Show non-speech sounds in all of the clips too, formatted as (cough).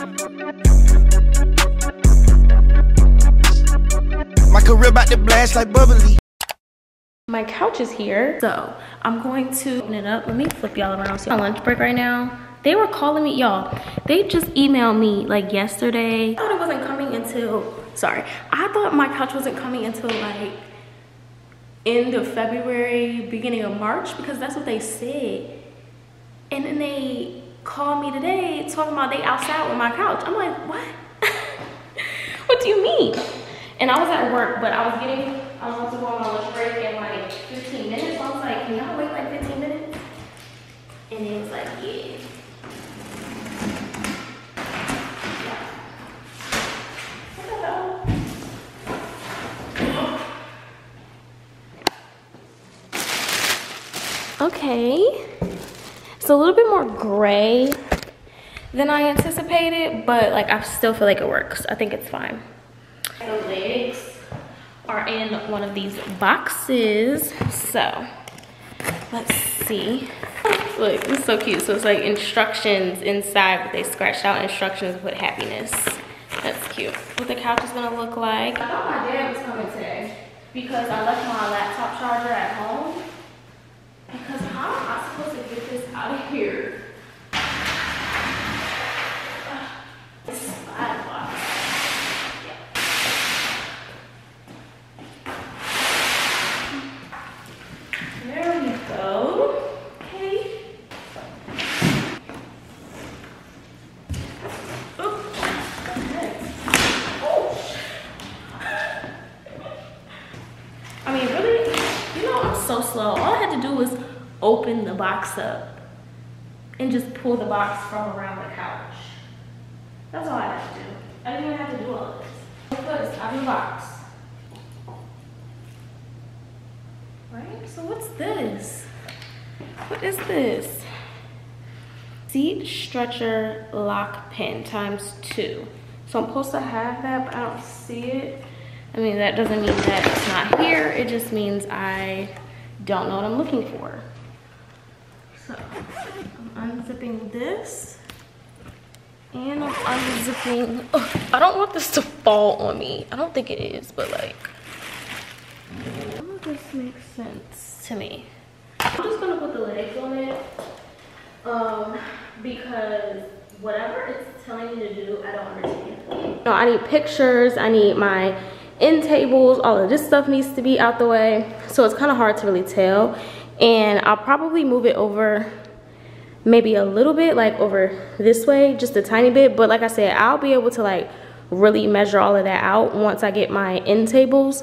My career about to blast like bubbly. My couch is here, so I'm going to open it up. Let me flip y'all around. So on lunch break right now. They were calling me, y'all. They just emailed me like yesterday. I thought it wasn't coming until, sorry. I thought my couch wasn't coming until like end of February, beginning of March, because that's what they said. And then they called me today talking about they outside with my couch. I'm like, what? (laughs) what do you mean? And I was at work, but I was getting, I was about to go on my lunch break in like 15 minutes. So I was like, can y'all wait like 15 minutes? And it was like, yeah. (gasps) Okay. A little bit more gray than I anticipated, but like I still feel like it works. I think it's fine. The legs are in one of these boxes. So let's see. Look, it's so cute. So it's like instructions inside, but they scratched out instructions with happiness. That's cute. What the couch is gonna look like. I thought my dad was coming today because I left my laptop charger at home. Because how am I supposed to get this out of here? So slow. All I had to do was open the box up and just pull the box from around the couch. That's all I have to do. I didn't even have to do all this. First, out of the box. Right? So what's this? What is this? Seat stretcher lock pin times two. So I'm supposed to have that, but I don't see it. I mean, that doesn't mean that it's not here. It just means I don't know what I'm looking for. So unzipping this. And I'm unzipping, ugh, I don't want this to fall on me. I don't think it is, but like, this makes sense to me. I'm just gonna put the legs on it um, because whatever it's telling me to do, I don't understand. No, I need pictures, I need my end tables, all of this stuff needs to be out the way. So it's kind of hard to really tell. And I'll probably move it over maybe a little bit, like over this way, just a tiny bit. But like I said, I'll be able to like really measure all of that out once I get my end tables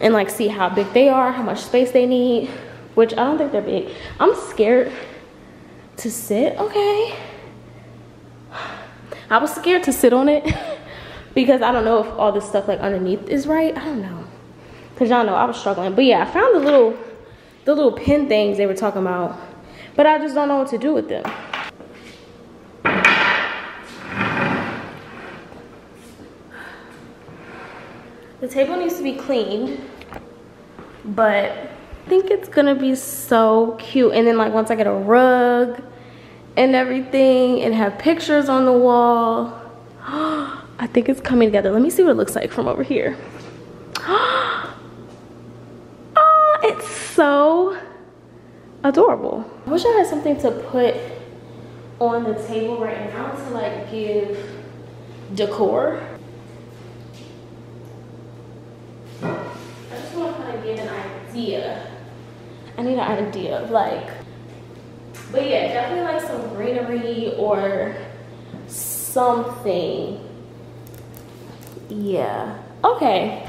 and like see how big they are, how much space they need, which I don't think they're big. I'm scared to sit, okay. I was scared to sit on it (laughs) because I don't know if all this stuff like underneath is right. I don't know. Cause y'all know I was struggling. But yeah, I found the little, the little pin things they were talking about, but I just don't know what to do with them. The table needs to be cleaned, but I think it's gonna be so cute. And then like once I get a rug and everything and have pictures on the wall, (gasps) I think it's coming together. Let me see what it looks like from over here. Oh, it's so adorable. I wish I had something to put on the table right now to like give decor. I just want to kind of give an idea. I need an idea of like, but yeah, definitely like some greenery or something. Yeah. Okay.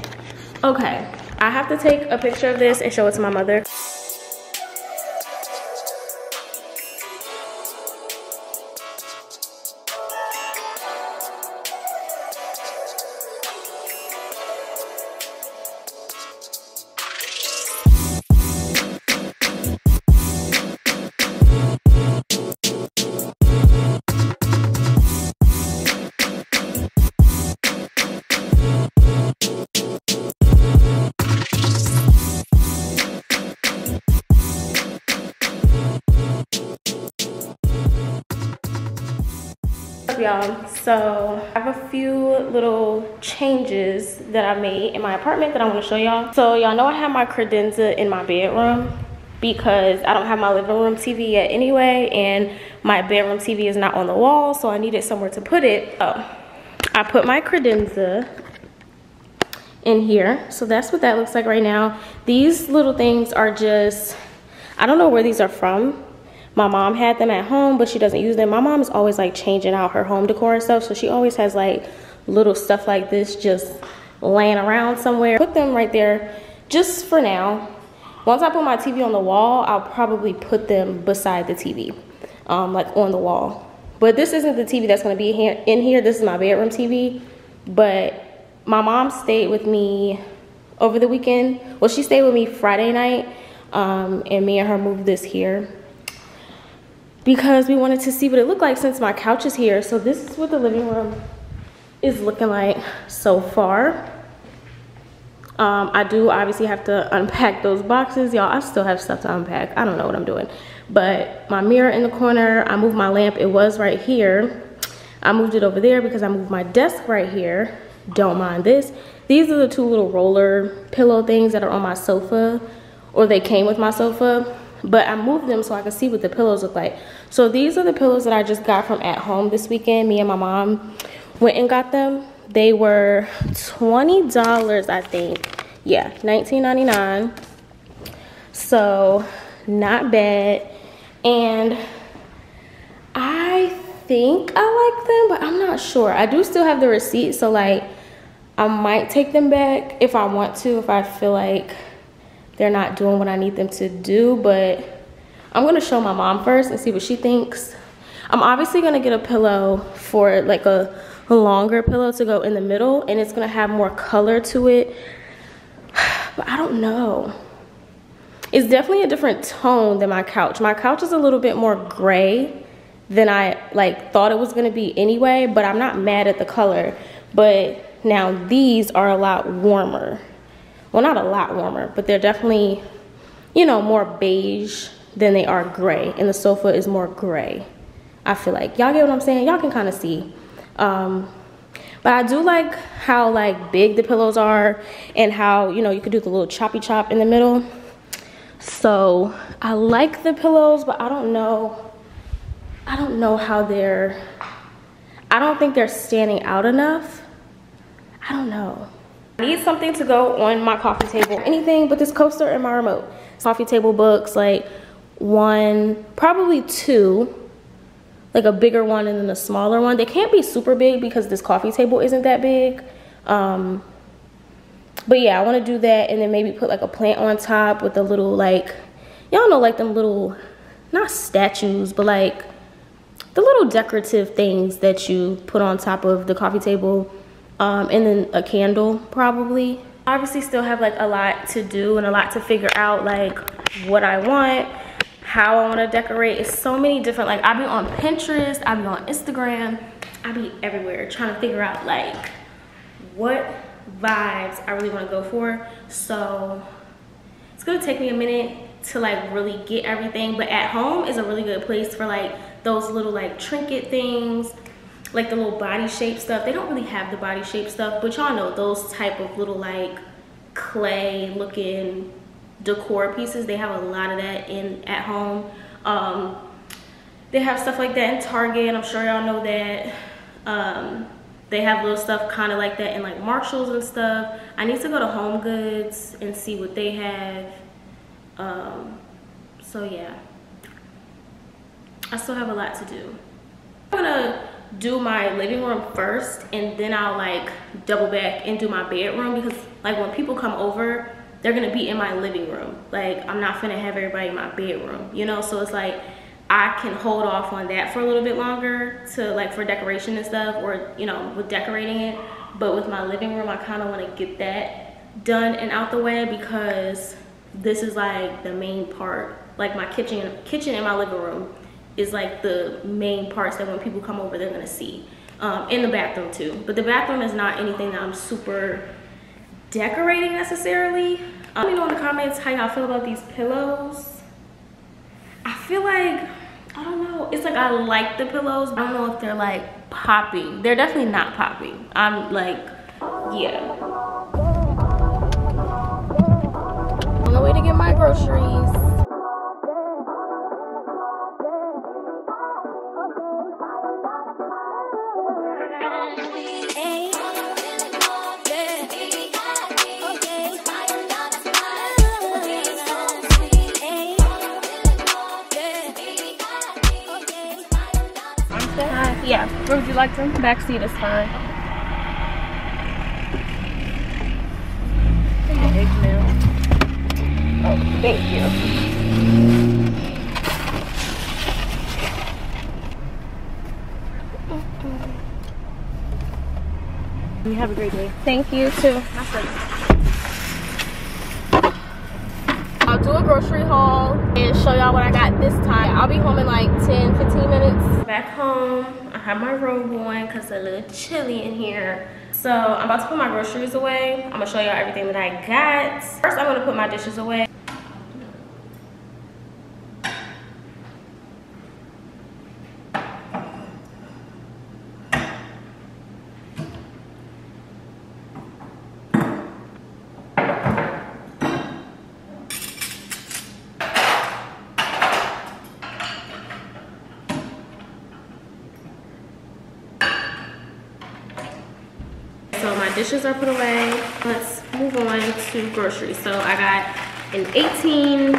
Okay. I have to take a picture of this and show it to my mother. Y'all. So i have a few little changes that i made in my apartment that i want to show y'all. So y'all know i have my credenza in my bedroom because i don't have my living room tv yet anyway and my bedroom tv is not on the wall so i needed somewhere to put it. So i put my credenza in here. So that's what that looks like right now. These little things are just i don't know where these are from my mom had them at home, but she doesn't use them. My mom is always like changing out her home decor and stuff. So she always has like little stuff like this just laying around somewhere. Put them right there just for now. Once I put my TV on the wall, I'll probably put them beside the TV, um, like on the wall. But this isn't the TV that's gonna be in here. This is my bedroom TV. But my mom stayed with me over the weekend. Well, she stayed with me Friday night, um, and me and her moved this here because we wanted to see what it looked like since my couch is here. So this is what the living room is looking like so far. Um, I do obviously have to unpack those boxes. Y'all, I still have stuff to unpack. I don't know what I'm doing. But my mirror in the corner, I moved my lamp. It was right here. I moved it over there because I moved my desk right here. Don't mind this. These are the two little roller pillow things that are on my sofa or they came with my sofa but I moved them so I could see what the pillows look like. So these are the pillows that I just got from at home this weekend. Me and my mom went and got them. They were $20, I think. Yeah, $19.99. So not bad. And I think I like them, but I'm not sure. I do still have the receipt, so like I might take them back if I want to, if I feel like they're not doing what I need them to do, but I'm gonna show my mom first and see what she thinks. I'm obviously gonna get a pillow for like a, a longer pillow to go in the middle and it's gonna have more color to it. (sighs) But I don't know. It's definitely a different tone than my couch. My couch is a little bit more gray than I like thought it was gonna be anyway, but I'm not mad at the color. But now these are a lot warmer well not a lot warmer but they're definitely you know more beige than they are gray and the sofa is more gray i feel like. Y'all get what i'm saying? Y'all can kind of see. Um, but i do like how like big the pillows are and how you know you could do the little choppy chop in the middle. So i like the pillows but i don't know i don't know how they're i don't think they're standing out enough. I don't know I need something to go on my coffee table. Anything but this coaster and my remote. Coffee table books, like one, probably two. Like a bigger one and then a smaller one. They can't be super big because this coffee table isn't that big. Um, but yeah, I want to do that and then maybe put like a plant on top with a little like, y'all know like them little, not statues, but like the little decorative things that you put on top of the coffee table um, and then a candle probably. Obviously still have like a lot to do and a lot to figure out like what I want, how I want to decorate. It's so many different, like I be on Pinterest, I be on Instagram, I be everywhere trying to figure out like what vibes I really want to go for. So it's gonna take me a minute to like really get everything, but at home is a really good place for like those little like trinket things like the little body shape stuff. They don't really have the body shape stuff, but y'all know those type of little like clay looking decor pieces. They have a lot of that in at home. Um, they have stuff like that in Target. I'm sure y'all know that. Um, they have little stuff kind of like that in like Marshalls and stuff. I need to go to Home Goods and see what they have. Um, so yeah, I still have a lot to do. I'm gonna do my living room first and then I'll like double back and do my bedroom because like when people come over they're gonna be in my living room. Like I'm not gonna have everybody in my bedroom you know? So it's like I can hold off on that for a little bit longer to like for decoration and stuff or you know with decorating it. But with my living room I kind of want to get that done and out the way because this is like the main part like my kitchen kitchen in my living room is like the main parts that when people come over, they're gonna see. Um, in the bathroom too. But the bathroom is not anything that I'm super decorating necessarily. Um, let me know in the comments how y'all feel about these pillows. I feel like, I don't know. It's like I like the pillows. I don't know if they're like popping. They're definitely not popping. I'm like, yeah. On the way to get my groceries. Where would you like them? Back seat is fine. Oh, thank you. You have a great day. Thank you too. I'll do a grocery haul and show y'all what I got this time. I'll be home in like 10, 15 minutes. Back home, have my robe on because it's a little chilly in here. So I'm about to put my groceries away. I'm gonna show y'all everything that I got. First, I'm gonna put my dishes away. So my dishes are put away. Let's move on to groceries. So I got an 18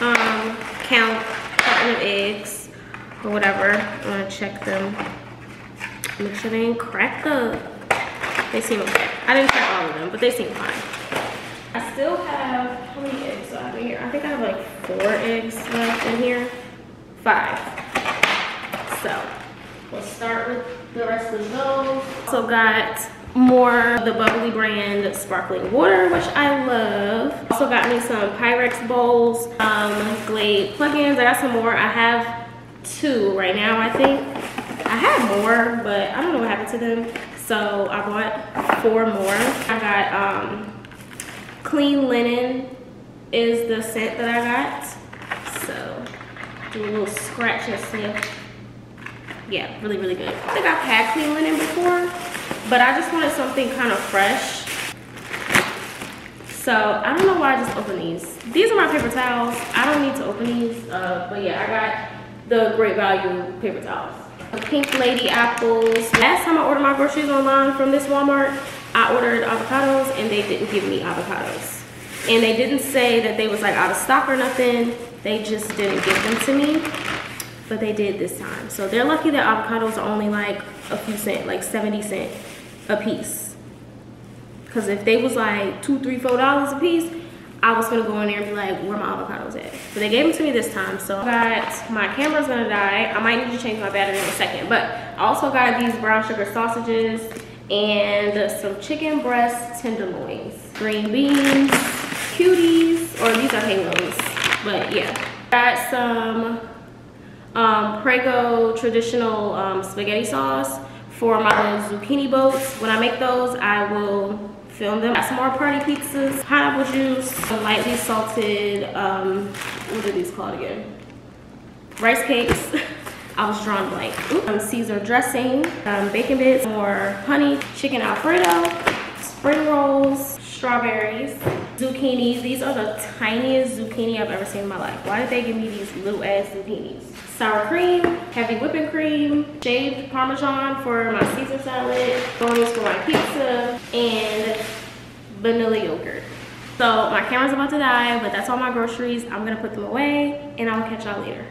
um, count carton of eggs or whatever. I'm gonna check them. Make sure they ain't cracked up. They seem okay. I didn't check all of them, but they seem fine. I still have, how many eggs do I have in here? I think I have like four eggs left in here. Five. So Let's start with the rest of those. Also got more of the Bubbly brand sparkling water, which I love. Also got me some Pyrex bowls, um, Glade plugins. I got some more. I have two right now, I think. I had more, but I don't know what happened to them. So I bought four more. I got um, Clean Linen is the scent that I got. So do a little scratch and sniff yeah, really, really good. I think I've had clean linen before, but I just wanted something kind of fresh. So I don't know why I just opened these. These are my paper towels. I don't need to open these, uh, but yeah, I got the Great Value paper towels. The Pink Lady apples. Last time I ordered my groceries online from this Walmart, I ordered avocados and they didn't give me avocados. And they didn't say that they was like out of stock or nothing. They just didn't give them to me but they did this time. So they're lucky that avocados are only like a few cent, like 70 cent a piece. Cause if they was like two, three, four dollars a piece, I was gonna go in there and be like, where my avocados at? But they gave them to me this time. So I got, my camera's gonna die. I might need to change my battery in a second, but I also got these brown sugar sausages and some chicken breast tenderloins, green beans, cuties, or these are halos, but yeah. Got some um, Prego traditional um, spaghetti sauce for my little zucchini boats. When I make those, I will film them. Got some more party pizzas, pineapple juice, lightly salted, um, what are these called again? Rice cakes. (laughs) I was drawn blank. Um, Caesar dressing, um, bacon bits, more honey, chicken alfredo, spring rolls, strawberries, zucchinis. These are the tiniest zucchini I've ever seen in my life. Why did they give me these little ass zucchinis? Sour cream, heavy whipping cream, shaved Parmesan for my Caesar salad, bonus for my pizza, and vanilla yogurt. So my camera's about to die, but that's all my groceries. I'm gonna put them away and I'll catch y'all later.